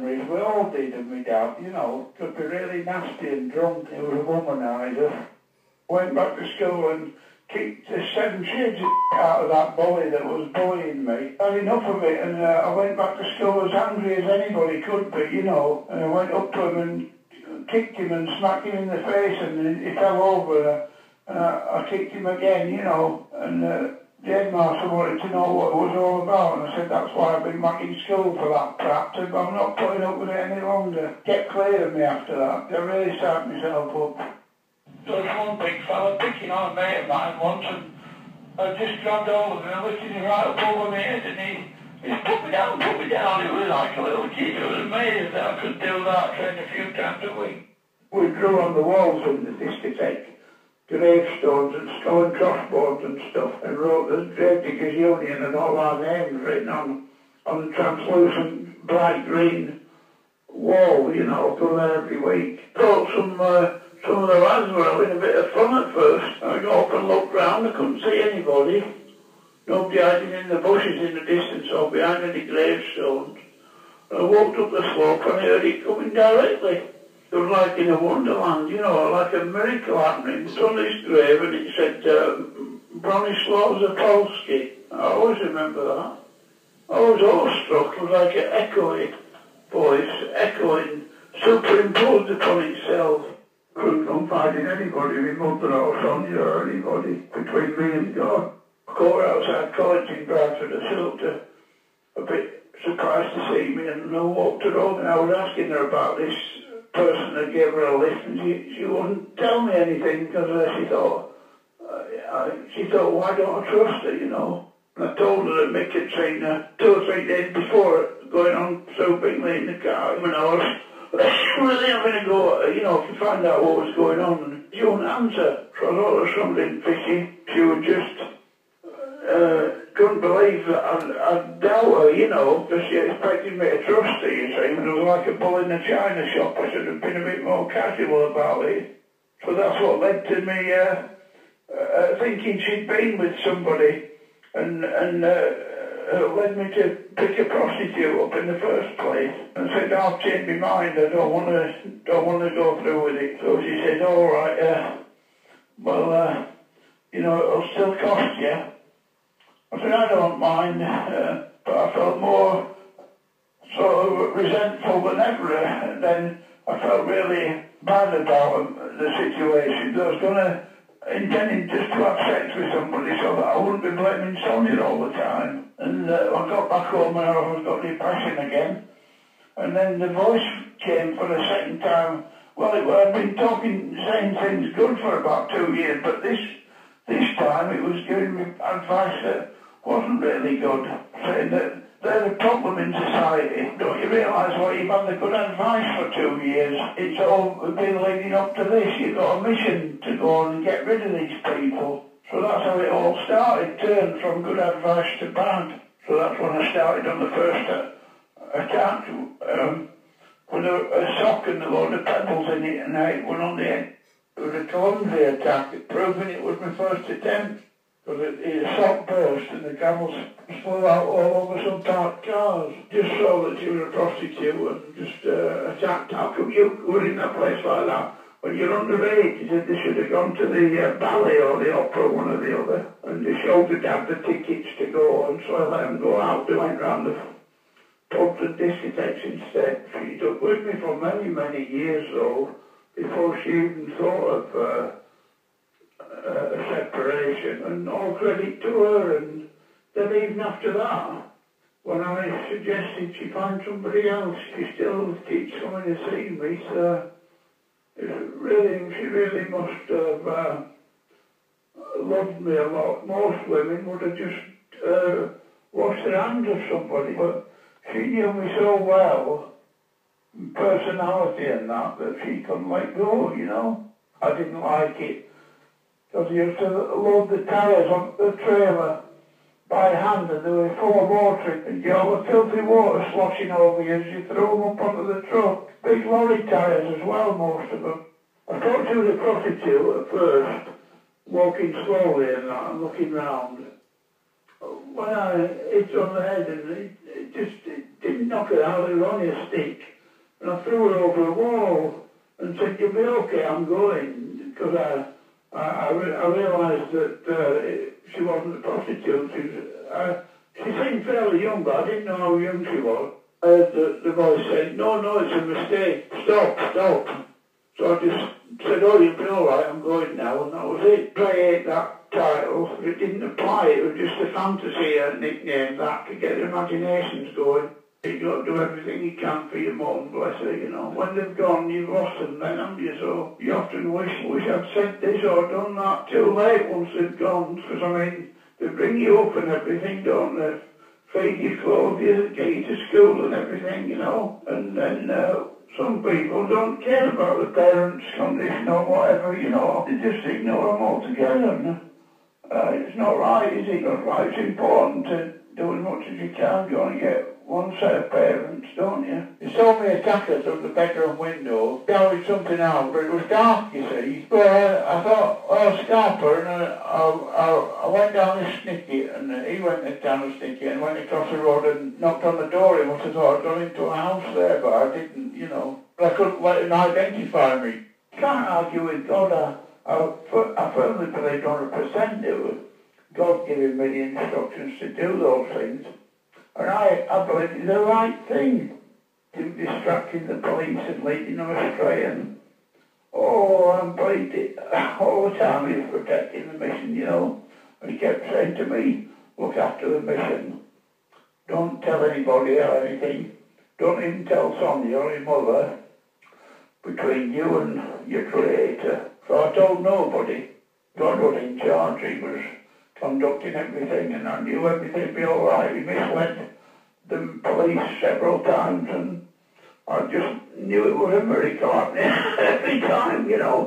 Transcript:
memories. We all did of my dad, you know. Could be really nasty and drunk. He was a womanizer. Went back to school and kicked the seven shades out of that bully that was bullying me. I had enough of it and uh, I went back to school as angry as anybody could be, you know. And I went up to him and kicked him and smacked him in the face and he fell over and I, I kicked him again, you know. And uh, headmaster wanted to know what it was all about and I said that's why I've been back in school for that crap. But I'm not putting up with it any longer. Get clear of me after that. I really set myself up. There was one big fella picking on a mate of mine once and I just grabbed hold of him and lifted him right up over my head and he, he put me down, put me down. It was like a little kid. It was amazing that I could do that, train a few times a week. We drew on the walls in the discotheque gravestones and stone crossbones and stuff and wrote the Grave Diggers Union and all our names written on on the translucent bright green wall, you know, go there every week. Thought some uh, some of the lads were having a bit of fun at first. I got up and looked round, I couldn't see anybody. Nobody hiding in the bushes in the distance or behind any gravestones. I walked up the slope and I heard it coming directly. It was like in a wonderland, you know, like a miracle happening. On his grave and it said uh, Bronislaw Zapolski. I always remember that. I was awestruck. It was like an echoing voice, echoing, superimposed upon itself couldn't confide in anybody, my mother or Sonia or anybody, between me and God. I caught outside college in Bradford, I looked a bit surprised to see me and I walked home and I was asking her about this person that gave her a lift and she, she wouldn't tell me anything because uh, she thought, uh, she thought, why don't I trust her, you know? And I told her that Mick had seen her two or three days before going on so Bingley in the car when I was really to go, you know, to find out what was going on. And she wouldn't answer. So I thought there was something fishy. She would just, uh, couldn't believe that I'd, I'd doubt her, you know, because she expected me to trust her, you see. And it was like a bull in a china shop. I should have been a bit more casual about it. So that's what led to me uh, uh, thinking she'd been with somebody and, and uh, uh, led me to pick a prostitute up in the first place and said, I've changed my mind, I don't want to don't want to go through with it. So she said, all right, uh, well, uh, you know, it'll still cost you. I said, I don't mind, uh, but I felt more sort of resentful than ever. And then I felt really bad about the situation. I was going to intending just to have sex with somebody so that I wouldn't be blaming Sonia all the time. And uh, I got back home and I got depression again. And then the voice came for the second time. Well, it, I'd been talking, saying things good for about two years, but this this time it was giving me advice that wasn't really good, saying that they're a problem in society. Don't you realise why you've had the good advice for two years? It's all been leading up to this. You've got a mission to go on and get rid of these people. So that's how it all started, turned from good advice to bad. So that's when I started on the first uh, attack um, with a, a, sock and a load of pebbles in it and I went on the end. It was a clumsy attack, proving it was my first attempt. Because it, it sock burst and the camels flew out all over some parked cars. Just saw that she was a prostitute and just uh, attacked. How come you were in a place like that? When you're underage, he said they should have gone to the uh, ballet or the opera, one or the other. And they showed the dad the tickets to go, and so I let them go out. They went round the pubs and discotheques instead. She took with me for many, many years, though, before she even thought of uh, a separation. And all credit to her. And then even after that, when I suggested she find somebody else, she still keeps coming to see me, so really, she really must have uh, loved me a lot. Most women would have just uh, washed their hands of somebody, but she knew me so well, personality and that, that she couldn't let go, you know. I didn't like it, because you used to load the tires on the trailer by hand and they were full of water and you know, the filthy water sloshing over you as you throw them up onto the truck. Big lorry tyres as well, most of them. I thought she was a prostitute at first, walking slowly and, and looking round. when I hit on the head and it, it just it didn't knock her out, it was only a stick. And I threw her over a wall and said, you'll be okay, I'm going. Because I, I, I, I realised that uh, she wasn't a prostitute. She, was, uh, she seemed fairly young, but I didn't know how young she was. I heard the, the voice saying, no, no, it's a mistake. Stop, stop. So I just said, oh, you'll be all right, I'm going now, and that was it. I ate that title. It didn't apply, it was just a fantasy, a nickname, that, to get imaginations going. You've got to do everything you can for your mum, bless her, you know. When they've gone, you've lost them then, haven't you? So you often wish, wish I'd said this or done that too late once they've gone. Because, I mean, they bring you up and everything, don't they? Feed you, clothe you, get you to school and everything, you know. And then uh, some people don't care about the parents' condition or whatever, you know. They just ignore them altogether. Uh, it's not right, is it? Not right. It's important to do as much as you can. You only get one set of parents, don't you? You saw me attack her through the bedroom window, shouted something out, but it was dark, you see. Well, I thought, well, stop her, and I, I, I, went down the snicky, and he went down the snicky, and went across the road and knocked on the door. He must have thought I'd gone into a house there, but I didn't, you know. But I couldn't let him identify me. Can't argue with God. I, I, I firmly believe 100% it was God giving me the instructions to do those things. And I, I believe it's the right thing to be distracting the police and leading them astray. And, oh, I believed it all the time he was protecting the mission, you know. And he kept saying to me, look after the mission. Don't tell anybody or anything. Don't even tell Sonia or your mother between you and your creator. So I told nobody. God was in charge. He was conducting everything and I knew everything would be all right. He misled the police several times and I just knew it was a miracle happening every time, you know.